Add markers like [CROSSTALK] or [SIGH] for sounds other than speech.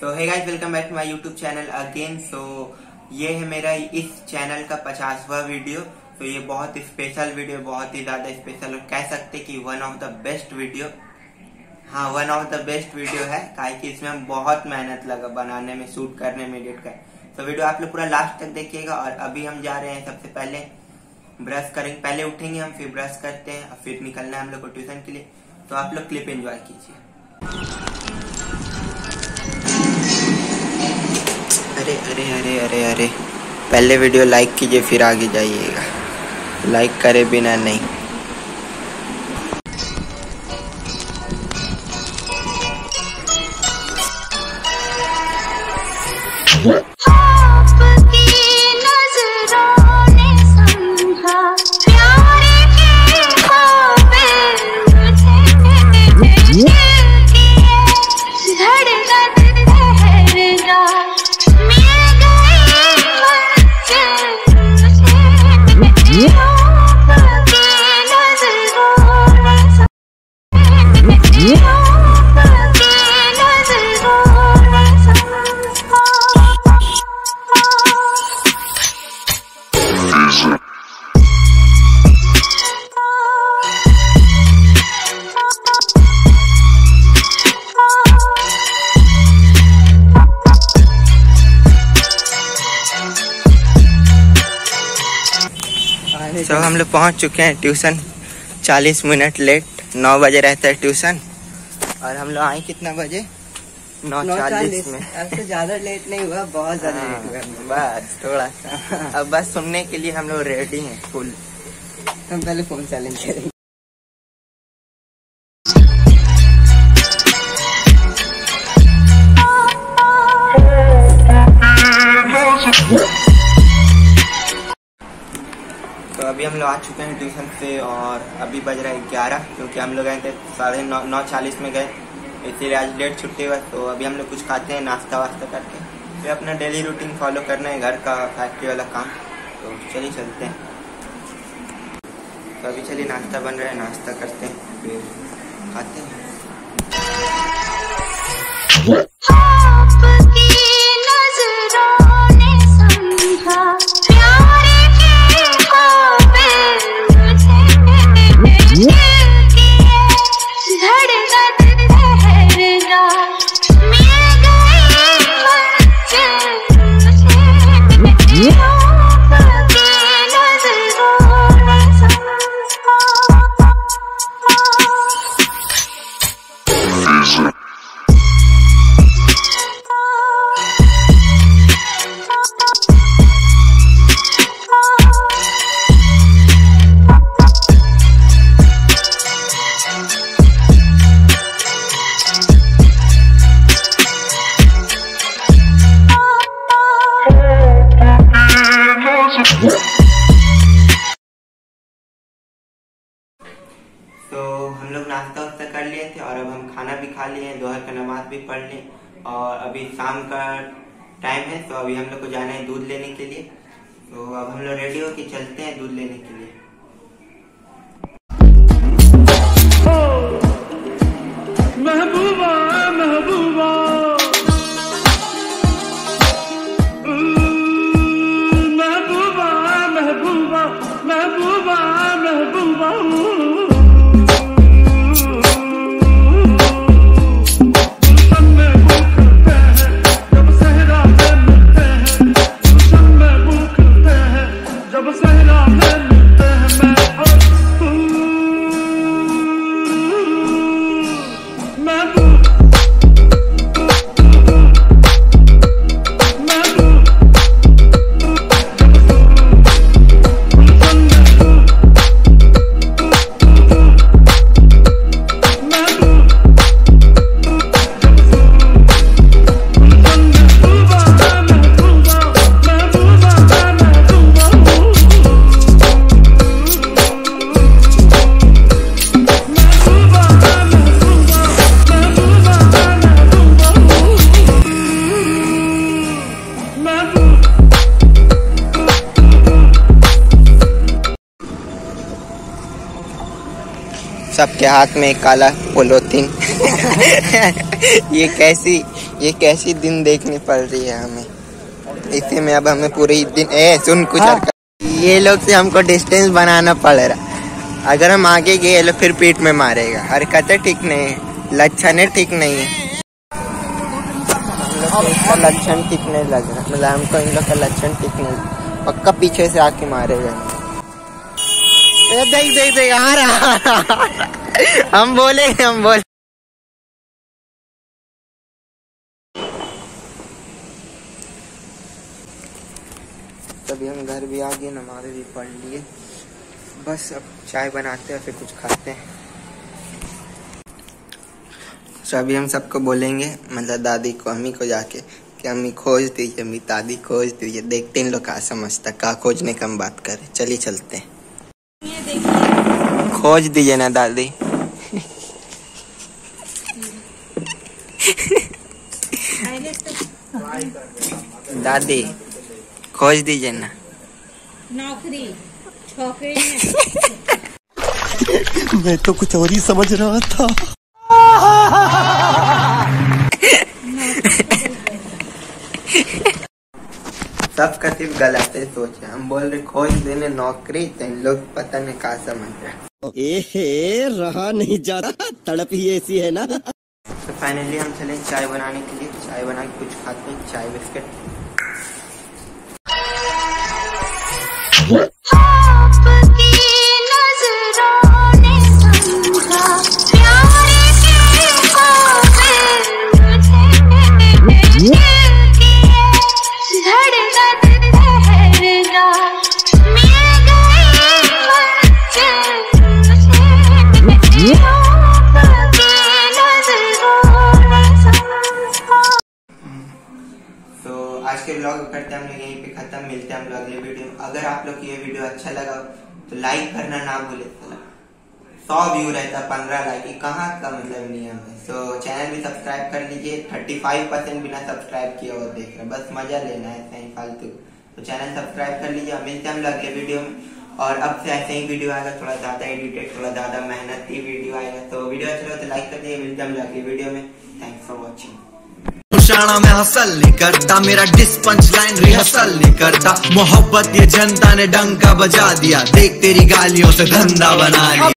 So hey guys welcome back to my YouTube channel again so ये है मेरा इस चैनल का पचासवा वीडियो तो ये बहुत स्पेशल वीडियो बहुत ही ज़्यादा स्पेशल और कह सकते कि one of the best video हाँ one of the best video है काहे कि इसमें हम बहुत मेहनत लगा, बनाने में शूट करने में एडिट कर. तो वीडियो आप लोग पूरा लास्ट तक देखिएगा और अभी हम जा रहे हैं सबसे पहले ब्रश करेंगे. पहले उठेंगे हम, फिर ब्रश करते हैं फिर निकलना है हम लोग को ट्यूशन के लिए. तो आप लोग क्लिप एंजॉय कीजिए. अरे अरे अरे अरे अरे। पहले वीडियो लाइक कीजिए, फिर आगे जाइएगा। लाइक करे बिना नहीं। तो हम लोग पहुँच चुके हैं ट्यूशन 40 मिनट लेट 9 बजे रहता है ट्यूशन और हम लोग आए कितना बजे? नौ चालीस में। अब तो ज़्यादा लेट नहीं हुआ बहुत ज़्यादा लेट हुआ। हाँ, बस थोड़ा सा। [LAUGHS] अब बस सुनने के लिए हम लोग रेडी हैं फुल हम पहले फ़ोन चैलेंज करेंगे। लोग आ चुके हैं ट्यूशन से और अभी बज रहा है ग्यारह, क्योंकि हम लोग आए थे साढ़े नौ नौ चालीस में गए। इसीलिए आज लेट छुट्टी हुआ तो अभी हम लोग कुछ खाते हैं, नाश्ता वास्ता करके। फिर अपना डेली रूटीन फॉलो करना है, घर का फैक्ट्री वाला काम। तो चलिए चलते हैं। तो अभी चलिए नाश्ता बन रहा है, नाश्ता करते हैं, फिर खाते हैं। हम लोग नाश्ता वास्ता कर लिए थे और अब हम खाना भी खा लिए हैं दोहर का नमाज़ भी पढ़ लें। और अभी शाम का टाइम है तो अभी हम लोग को जाना है दूध लेने के लिए। तो अब हम लोग रेडी हो के चलते हैं दूध लेने के लिए। सबके हाथ में काला पोलोथीन। [LAUGHS] ये कैसी ये कैसी दिन देखनी पड़ रही है हमें। इसी में अब हमें पूरी दिन ए सुन कुछ हाँ। ये लोग से हमको डिस्टेंस बनाना पड़ रहा। अगर हम आगे गए ये लोग फिर पीठ में मारेगा। हरकतें ठीक नहीं है। लक्षण ठीक नहीं है। लक्षण ठीक नहीं लग रहा। मतलब हमको इन लोग का लक्षण ठीक नहीं। पक्का पीछे से आके मारेगा। देख देख देख, आ रहा हम बोले हम बोले। तभी हम घर भी आ गए, नमाज़ भी पढ़ लिए। बस अब चाय बनाते हैं, फिर कुछ खाते हैं। तो अभी हम सबको बोलेंगे मतलब दादी को, अम्मी को जाके, कि अम्मी खोज दीजिए, अम्मी, दादी खोज दीजिए। देखते हैं इन लोग का समझता का खोजने का हम बात करें। चलिए चलते हैं। खोज दीजिए ना दादी। दादी खोज दीजिए ना। नौकरी छोकरी मैं तो कुछ और ही समझ रहा था। सबका सिर्फ़ गलत है सोच। हम बोल रहे खोज देने नौकरी तो इन लोग पता नहीं कहा समझ रहे। ए रहा नहीं जाता तड़प ही ऐसी है ना। तो फाइनली हम चले चाय बनाने के लिए। चाय बना के कुछ खाते हैं। चाय बिस्किट। करते हैं, हम लोग यहीं पे खत्म, मिलते हैं हम लोग अगले वीडियो में। अगर आप लोग ये वीडियो अच्छा लगा तो लाइक करना ना भूले। सौ व्यू रहता पंद्रह लाइक कहाँ का मतलब नियम है सो चैनल भी सब्सक्राइब कर लीजिए। थर्टी फाइव परसेंट बिना सब्सक्राइब किया और देख रहे बस मज़ा लेना है, ऐसा ही फालतू। तो चैनल सब्सक्राइब कर लीजिए मिलते हैं हम लोग अगले वीडियो में। और अब से ऐसे ही वीडियो आएगा, थोड़ा ज़्यादा एडिटेड थोड़ा ज़्यादा मेहनती वीडियो आएगा। तो वीडियो अच्छा लगा तो लाइक कर दीजिए। मिलते हैं हम लोग अगले वीडियो में। थैंक शाना में हसल नहीं करता। मेरा डिस पंच लाइन रिहर्सल नहीं करता। मोहब्बत ये जनता ने डंका बजा दिया। देख तेरी गालियों से धंधा बना लिया।